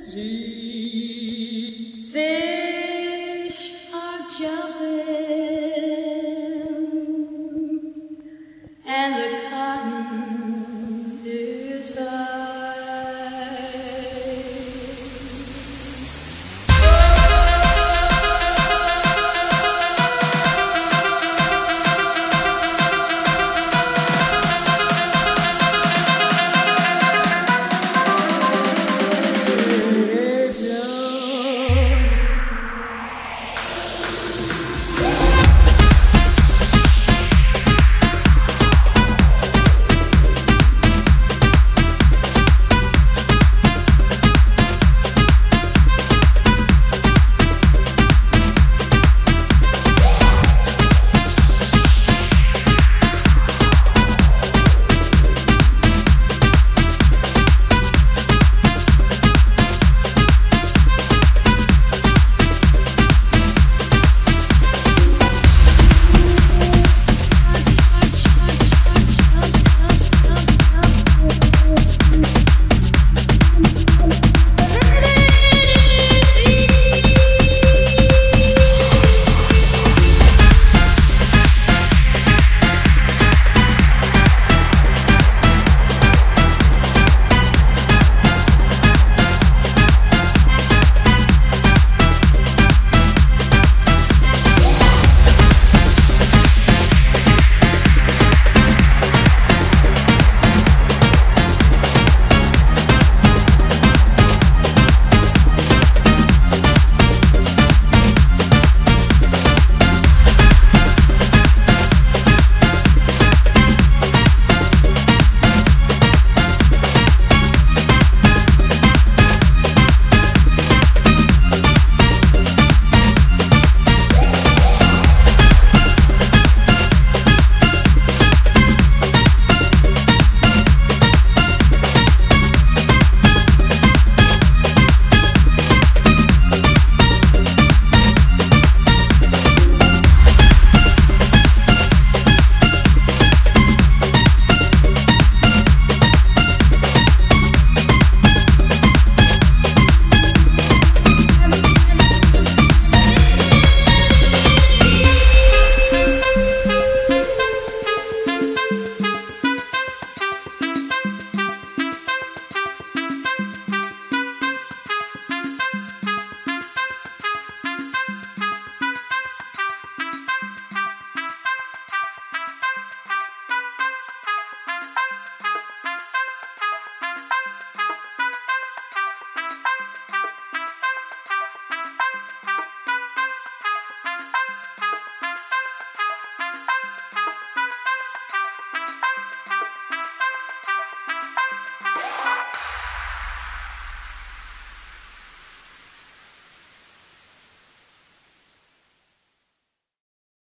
see